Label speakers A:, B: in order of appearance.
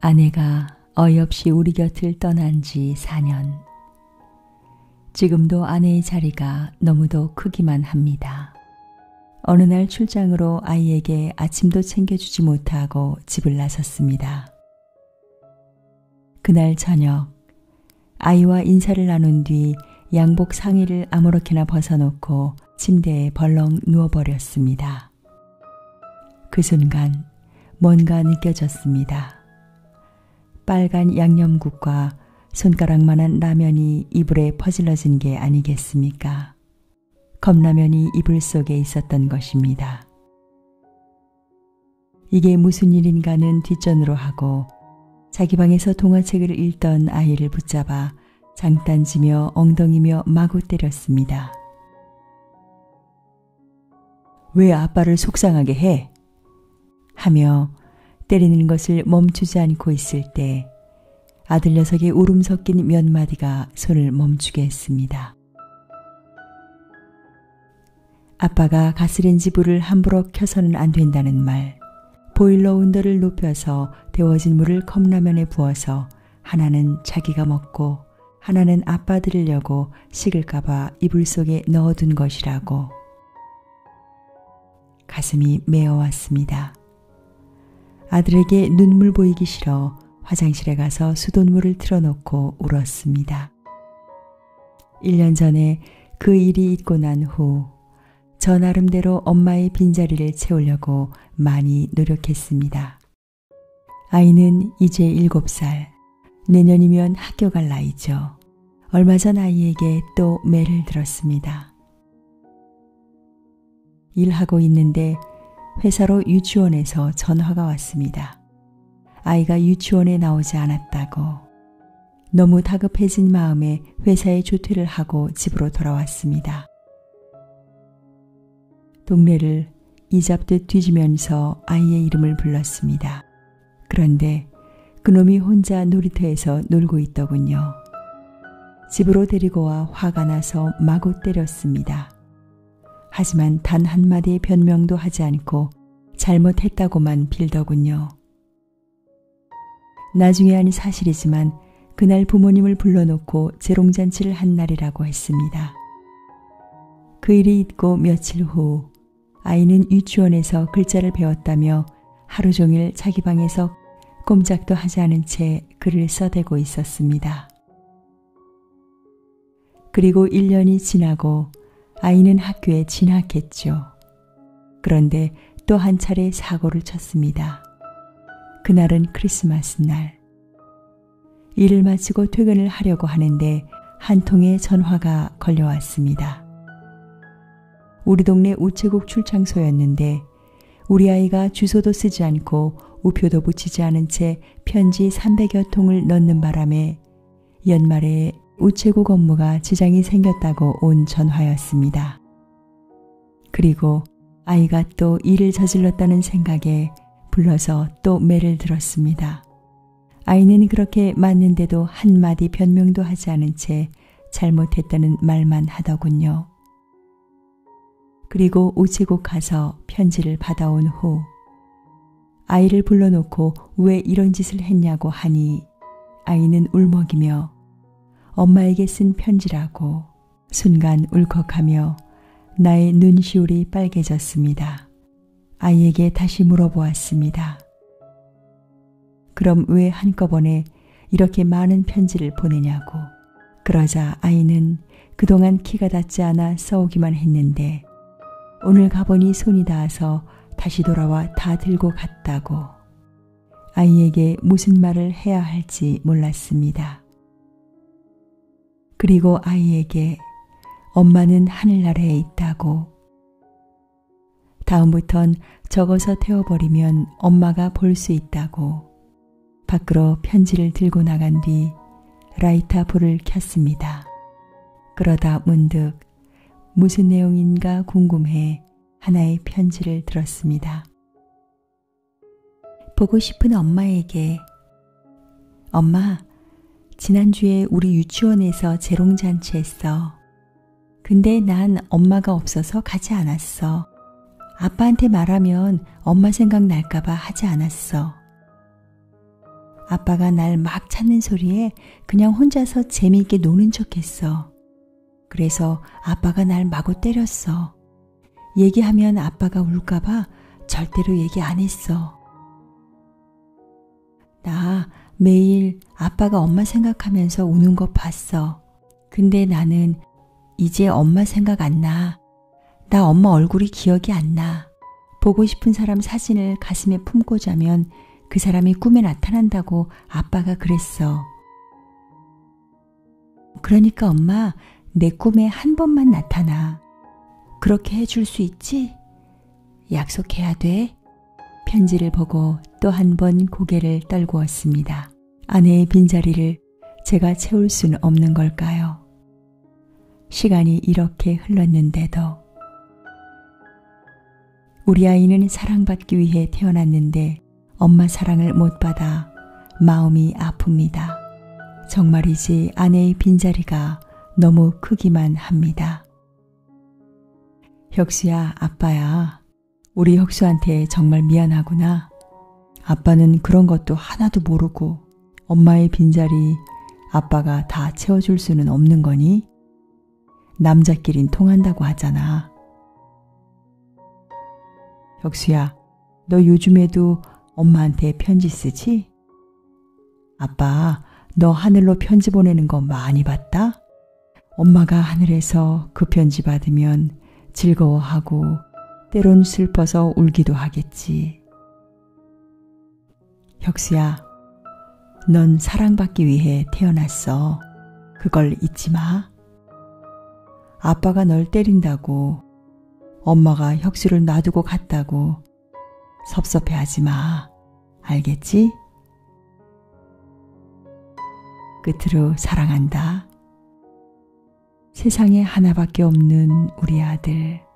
A: 아내가 어이없이 우리 곁을 떠난 지 4년. 지금도 아내의 자리가 너무도 크기만 합니다. 어느 날 출장으로 아이에게 아침도 챙겨주지 못하고 집을 나섰습니다. 그날 저녁, 아이와 인사를 나눈 뒤 양복 상의를 아무렇게나 벗어놓고 침대에 벌렁 누워버렸습니다. 그 순간 뭔가 느껴졌습니다. 빨간 양념국과 손가락만한 라면이 이불에 퍼질러진 게 아니겠습니까? 컵라면이 이불 속에 있었던 것입니다. 이게 무슨 일인가는 뒷전으로 하고 자기 방에서 동화책을 읽던 아이를 붙잡아 장단지며 엉덩이며 마구 때렸습니다. 왜 아빠를 속상하게 해? 하며 때리는 것을 멈추지 않고 있을 때 아들 녀석의 울음 섞인 몇 마디가 손을 멈추게 했습니다. 아빠가 가스렌지 불을 함부로 켜서는 안 된다는 말, 보일러 온도를 높여서 데워진 물을 컵라면에 부어서 하나는 자기가 먹고 하나는 아빠 드리려고 식을까봐 이불 속에 넣어둔 것이라고. 가슴이 메어왔습니다. 아들에게 눈물 보이기 싫어 화장실에 가서 수돗물을 틀어놓고 울었습니다. 1년 전에 그 일이 있고 난 후, 저 나름대로 엄마의 빈자리를 채우려고 많이 노력했습니다. 아이는 이제 7살, 내년이면 학교 갈 나이죠. 얼마 전 아이에게 또 매를 들었습니다. 일하고 있는데 회사로 유치원에서 전화가 왔습니다. 아이가 유치원에 나오지 않았다고 너무 다급해진 마음에 회사에 조퇴를 하고 집으로 돌아왔습니다. 동네를 이잡듯 뒤지면서 아이의 이름을 불렀습니다. 그런데 그놈이 혼자 놀이터에서 놀고 있더군요. 집으로 데리고 와 화가 나서 마구 때렸습니다. 하지만 단 한마디의 변명도 하지 않고 잘못했다고만 빌더군요. 나중에 아니 사실이지만 그날 부모님을 불러놓고 재롱잔치를 한 날이라고 했습니다. 그 일이 있고 며칠 후 아이는 유치원에서 글자를 배웠다며 하루 종일 자기 방에서 꼼짝도 하지 않은 채 글을 써대고 있었습니다. 그리고 1년이 지나고 아이는 학교에 진학했죠. 그런데 또 한 차례 사고를 쳤습니다. 그날은 크리스마스 날. 일을 마치고 퇴근을 하려고 하는데 한 통의 전화가 걸려왔습니다. 우리 동네 우체국 출장소였는데 우리 아이가 주소도 쓰지 않고 우표도 붙이지 않은 채 편지 300여 통을 넣는 바람에 연말에 우체국 업무가 지장이 생겼다고 온 전화였습니다. 그리고 아이가 또 일을 저질렀다는 생각에 불러서 또 매를 들었습니다. 아이는 그렇게 맞는데도 한마디 변명도 하지 않은 채 잘못했다는 말만 하더군요. 그리고 우체국 가서 편지를 받아온 후 아이를 불러놓고 왜 이런 짓을 했냐고 하니 아이는 울먹이며 엄마에게 쓴 편지라고 순간 울컥하며 나의 눈시울이 빨개졌습니다. 아이에게 다시 물어보았습니다. 그럼 왜 한꺼번에 이렇게 많은 편지를 보내냐고. 그러자 아이는 그동안 키가 닿지 않아 써오기만 했는데 오늘 가보니 손이 닿아서 다시 돌아와 다 들고 갔다고. 아이에게 무슨 말을 해야 할지 몰랐습니다. 그리고 아이에게 엄마는 하늘나라에 있다고. 다음부턴 적어서 태워버리면 엄마가 볼 수 있다고. 밖으로 편지를 들고 나간 뒤 라이터 불을 켰습니다. 그러다 문득 무슨 내용인가 궁금해 하나의 편지를 들었습니다. 보고 싶은 엄마에게 엄마, 지난주에 우리 유치원에서 재롱잔치 했어. 근데 난 엄마가 없어서 가지 않았어. 아빠한테 말하면 엄마 생각 날까봐 하지 않았어. 아빠가 날 막 찾는 소리에 그냥 혼자서 재미있게 노는 척 했어. 그래서 아빠가 날 마구 때렸어. 얘기하면 아빠가 울까봐 절대로 얘기 안 했어. 나 매일 아빠가 엄마 생각하면서 우는 거 봤어. 근데 나는 이제 엄마 생각 안 나. 나 엄마 얼굴이 기억이 안 나. 보고 싶은 사람 사진을 가슴에 품고 자면 그 사람이 꿈에 나타난다고 아빠가 그랬어. 그러니까 엄마, 내 꿈에 한 번만 나타나. 그렇게 해줄 수 있지? 약속해야 돼. 편지를 보고 또 한 번 고개를 떨구었습니다. 아내의 빈자리를 제가 채울 수는 없는 걸까요? 시간이 이렇게 흘렀는데도 우리 아이는 사랑받기 위해 태어났는데 엄마 사랑을 못 받아 마음이 아픕니다. 정말이지 아내의 빈자리가 너무 크기만 합니다. 혁수야, 아빠야. 우리 혁수한테 정말 미안하구나. 아빠는 그런 것도 하나도 모르고 엄마의 빈자리 아빠가 다 채워줄 수는 없는 거니? 남자끼린 통한다고 하잖아. 혁수야, 너 요즘에도 엄마한테 편지 쓰지? 아빠, 너 하늘로 편지 보내는 거 많이 봤다? 엄마가 하늘에서 그 편지 받으면 즐거워하고 때론 슬퍼서 울기도 하겠지. 혁수야, 넌 사랑받기 위해 태어났어. 그걸 잊지 마. 아빠가 널 때린다고, 엄마가 혁수를 놔두고 갔다고 섭섭해 하지 마. 알겠지? 끝으로 사랑한다. 세상에 하나밖에 없는 우리 아들.